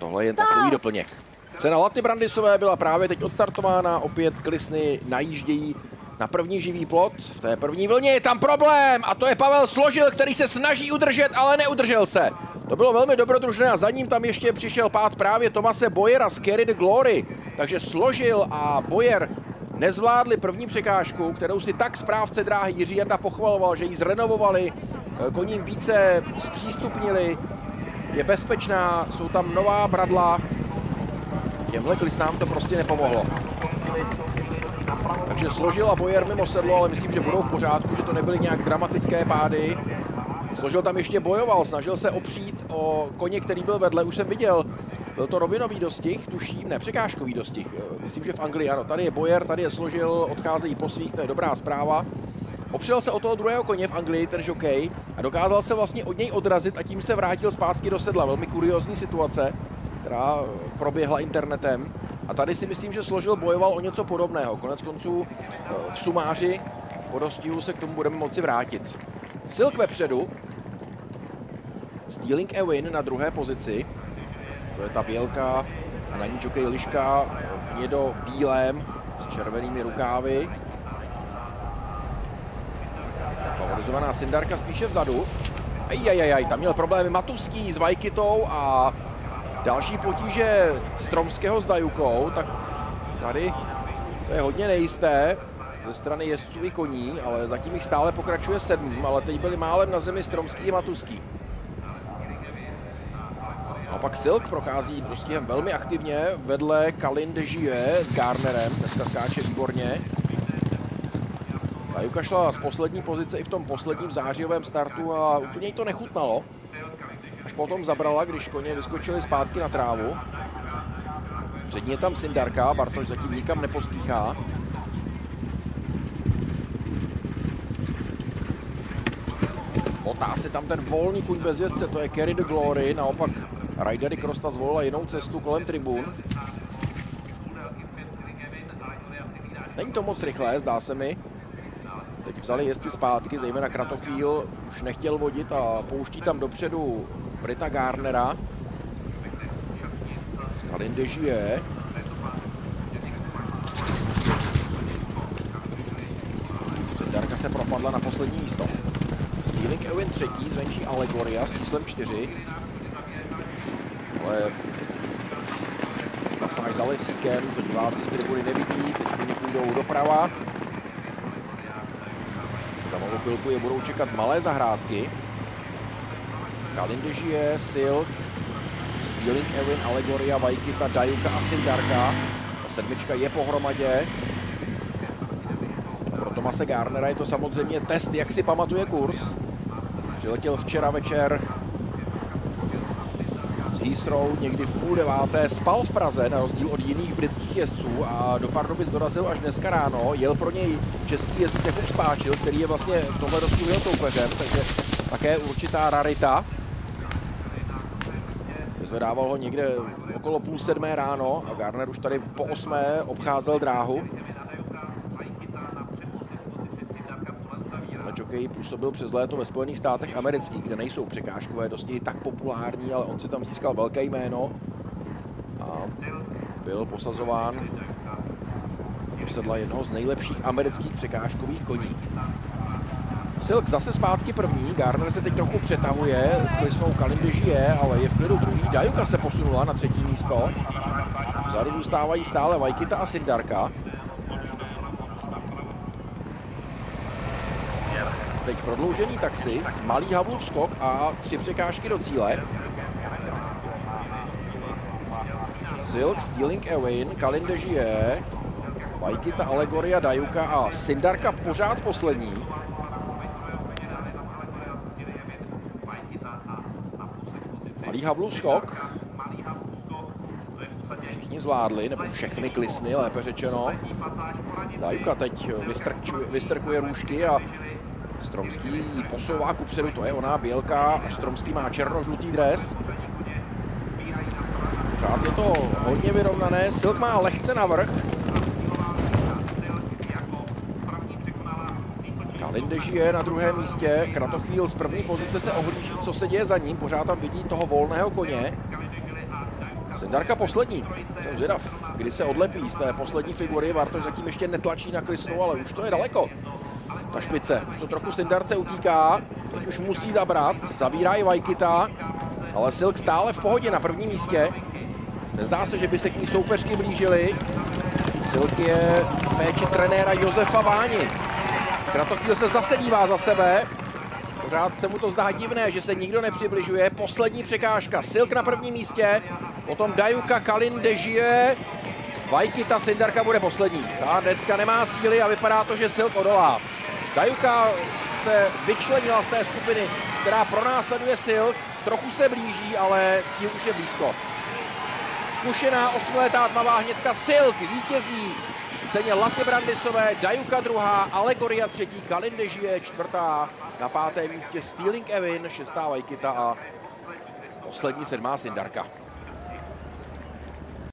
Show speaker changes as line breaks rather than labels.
Tohle je jen takový doplněk. Cena Laty Brandisové byla právě teď odstartována, opět Klisny najíždějí na první živý plot. V té první vlně je tam problém a to je Pavel Složil, který se snaží udržet, ale neudržel se. To bylo velmi dobrodružné a za ním tam ještě přišel pád právě Tomase Bojera z Carry the Glory. Takže Složil a Bojer nezvládli první překážku, kterou si tak správce dráhy Jiří Janda pochvaloval, že ji zrenovovali, koním více zpřístupnili, je bezpečná, jsou tam nová bradla, těmhle klisnám to prostě nepomohlo. Takže složil a Bojer mimo sedlo, ale myslím, že budou v pořádku, že to nebyly nějak dramatické pády. Složil tam ještě bojoval, snažil se opřít o koně, který byl vedle, už jsem viděl, byl to rovinový dostih, tuším, ne, překážkový dostih. Myslím, že v Anglii, ano, tady je Bojer, tady je složil, odcházejí po svých, to je dobrá zpráva. Opřel se o toho druhého koně v Anglii, ten žokej, a dokázal se vlastně od něj odrazit a tím se vrátil zpátky do sedla. Velmi kuriozní situace, která proběhla internetem. A tady si myslím, že složil bojoval o něco podobného. Konec konců eh, v sumáři po dostihu se k tomu budeme moci vrátit. Silk vepředu. Stealing a win na druhé pozici. To je ta bělka a na ní Jokej Liška v nědo bílém s červenými rukávy. Favorizovaná Sindarka spíše vzadu. Ajajajaj, tam měl problémy Matuský s Vajkitou a další potíže Stromského s Dajukou, tak tady to je hodně nejisté ze strany jezdců i koní, ale zatím jich stále pokračuje sedm, ale teď byli málem na zemi Stromský i Matuský. A pak Silk prochází dostihem velmi aktivně vedle Kalin de Žije s Garnerem, dneska skáče výborně. Dajuka šla z poslední pozice i v tom posledním zářijovém startu a úplně jí to nechutnalo. Až potom zabrala, když koně vyskočili zpátky na trávu. Přední je tam Sindarka, Bartoš zatím nikam nepospíchá. Otá se tam ten volný kuň bez jezdce, to je Carry the Glory, naopak Ridery Krosta zvolila jinou cestu kolem tribun. Není to moc rychlé, zdá se mi. Teď vzali jezdci zpátky, zejména Kratochvíl už nechtěl vodit a pouští tam dopředu Brita Garnera. Skalin de žije. Zindarka se propadla na poslední místo. Stealing Ewin třetí, zvenčí Allegoria s číslem 4. Ale pasáž za lesíkem, to diváci z tribuny nevidí, teď půjdou doprava. Malou chvilku je budou čekat malé zahrádky. žije, Silk, Stealing Evin, Allegoria, Vajkita, Dajuka a Sindarka. Ta sedmička je pohromadě. Pro Tomase Garnera je to samozřejmě test, jak si pamatuje kurz. Přiletěl včera večer z Heathrow někdy v půl deváté, spal v Praze na rozdíl od jiných britských jezdců a do Pardubic dorazil až dneska ráno. Jel pro něj český jezdec Jakub Spáčil, který je vlastně tohle rozdíl jeho soupeřem, takže také určitá rarita. Zvedával ho někde okolo půl sedmé ráno a Garner už tady po osmé obcházel dráhu. Jockey působil přes léto ve Spojených státech amerických, kde nejsou překážkové dosti tak populární, ale on si tam získal velké jméno a byl posazován do sedla jednoho z nejlepších amerických překážkových koní. Silk zase zpátky první, Garner se teď trochu přetahuje, s klisnou Kalindeži je, ale je v klidu druhý. Dajuka se posunula na třetí místo. Vzadu zůstávají stále Vajkita a Sindarka. Teď prodloužený taxis, malý Havlův skok a tři překážky do cíle. Silk, Stealing Ewin, Kalin de Žije, Vajkita, Allegoria, Dajuka a Sindarka pořád poslední. Malý Havlův skok. Všichni zvládli, nebo všechny klisny, lépe řečeno. Dajuka teď vystrkuje růžky a Stromský posouvá ku předu, to je ona, Bělka. Stromský má černo-žlutý dres. Pořád je to hodně vyrovnané, Silk má lehce navrh. Kalindeži je na druhém místě, Kratochvíl z první pozice se ohlíží, co se děje za ním, pořád tam vidí toho volného koně. Sendarka poslední. Jsem zvědav, kdy se odlepí z té poslední figury. Bartoš zatím ještě netlačí na klisnu, ale už to je daleko. Ta špice. Už to trochu Sendarce utíká. Teď už musí zabrat. Zabírá i Vajkita. Ale Silk stále v pohodě na prvním místě. Nezdá se, že by se k ní soupeřky blížili. Silk je v péči trenéra Josefa Váni. Na to chvíli se zase dívá za sebe. Pořád se mu to zdá divné, že se nikdo nepřibližuje. Poslední překážka. Silk na prvním místě. Potom Dajuka Kalin Dežije. Vajkita Sindarka bude poslední. Ta dneska nemá síly a vypadá to, že Silk odolá. Dajuka se vyčlenila z té skupiny, která pronásleduje Silk. Trochu se blíží, ale cíl už je blízko. Zkušená osmiletá tmavá hnědka Silk vítězí v ceně Laty Brandisové, Dajuka druhá, Alegoria třetí, Kalindežije čtvrtá, na pátém místě Stealing Evin, šestá Vajkita a poslední sedmá Sindarka.